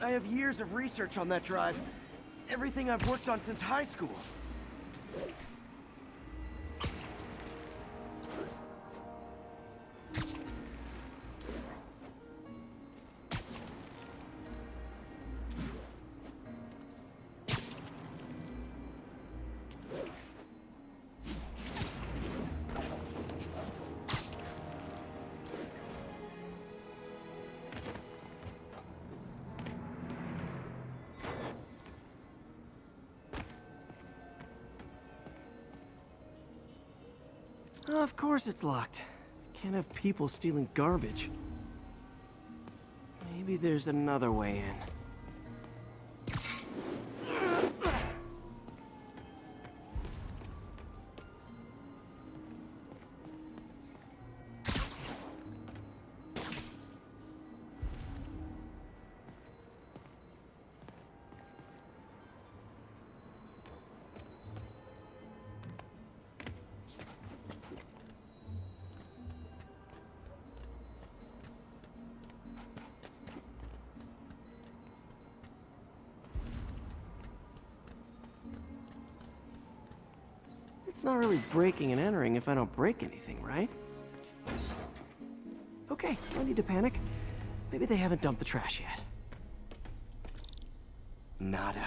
I have years of research on that drive. Everything I've worked on since high school. Oh, of course it's locked. Can't have people stealing garbage. Maybe there's another way in. It's not really breaking and entering if I don't break anything, right? Okay, no need to panic. Maybe they haven't dumped the trash yet. Nada.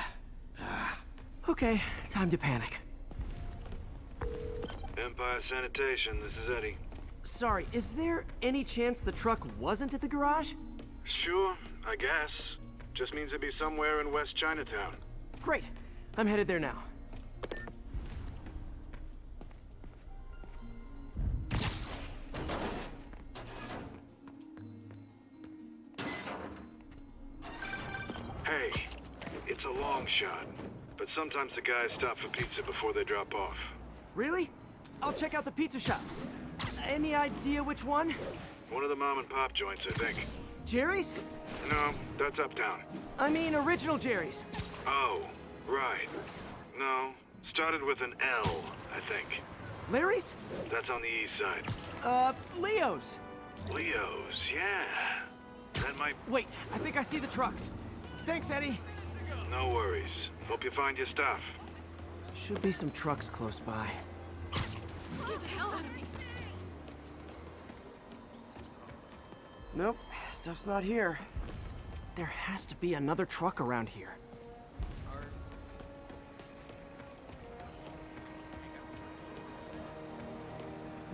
Ah. Okay, time to panic. Empire Sanitation, this is Eddie. Sorry, is there any chance the truck wasn't at the garage? Sure, I guess. Just means it'd be somewhere in West Chinatown. Great. I'm headed there now. Sometimes the guys stop for pizza before they drop off. Really? I'll check out the pizza shops. Any idea which one? One of the mom and pop joints, I think. Jerry's? No, that's uptown. I mean, original Jerry's. Oh, right. No, started with an L, I think. Larry's? That's on the east side. Uh, Leo's. Leo's, yeah. That might... Wait, I think I see the trucks. Thanks, Eddie. No worries. Hope you find your stuff. Should be some trucks close by. Nope, stuff's not here. There has to be another truck around here.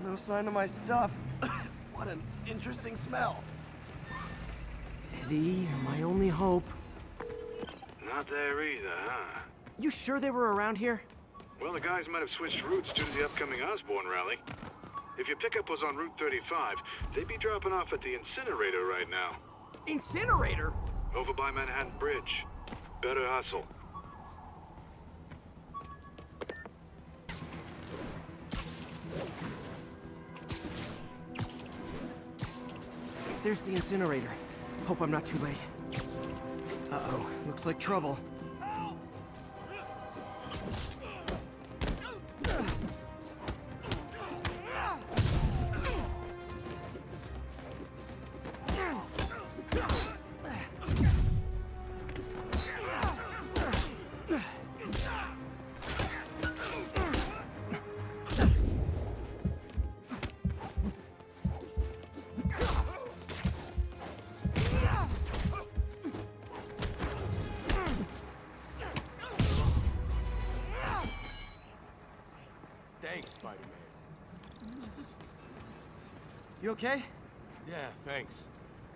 No sign of my stuff. what an interesting smell. Eddie, you're my only hope. Not there either, huh? You sure they were around here? Well, the guys might have switched routes due to the upcoming Osborn rally. If your pickup was on Route 35, they'd be dropping off at the incinerator right now. Incinerator? Over by Manhattan Bridge. Better hustle. There's the incinerator. Hope I'm not too late. Uh-oh, looks like trouble. You okay? Yeah, thanks.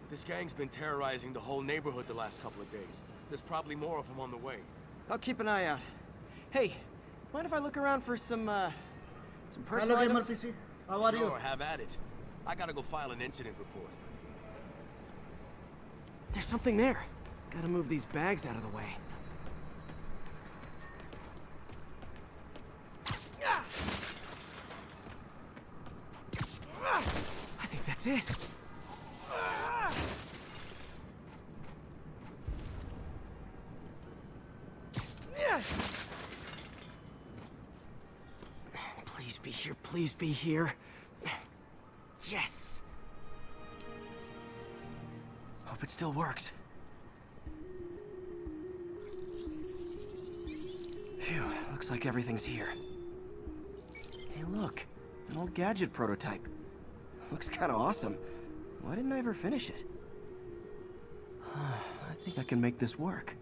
This gang's been terrorizing the whole neighborhood the last couple of days. There's probably more of them on the way. I'll keep an eye out. Hey, mind if I look around for some, uh, some personal Gamer items? PC. How are you? Sure, have at it. I gotta go file an incident report. There's something there. Gotta move these bags out of the way. That's it. Please be here, please be here. Yes! Hope it still works. Phew, looks like everything's here. Hey, look, an old gadget prototype. Looks kinda awesome. Why didn't I ever finish it? I think I can make this work.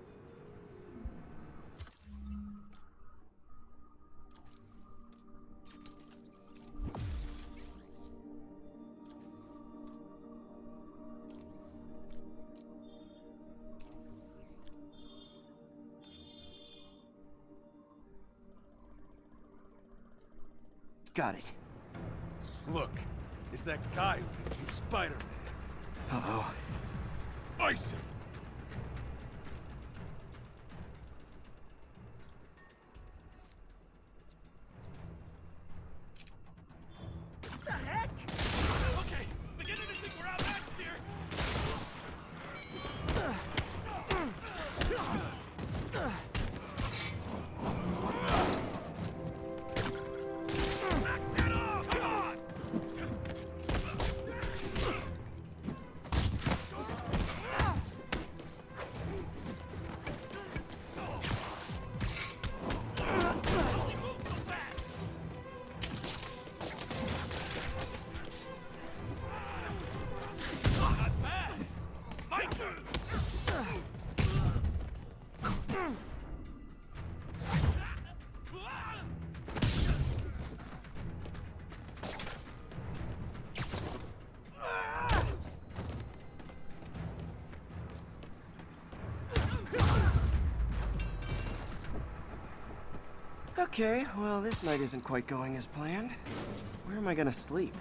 Got it. Look, it's that guy who thinks he's Spider-Man. Uh-oh. Ice Okay, well, this night isn't quite going as planned. Where am I gonna sleep?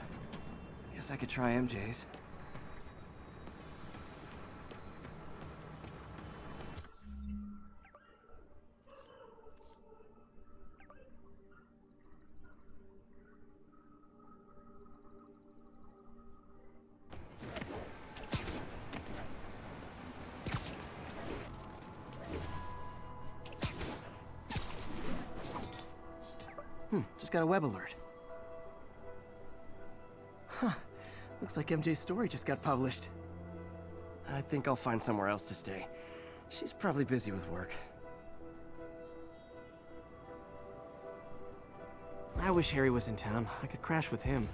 Guess I could try MJ's. Just got a web alert. Huh. Looks like MJ's story just got published. I think I'll find somewhere else to stay. She's probably busy with work. I wish Harry was in town. I could crash with him.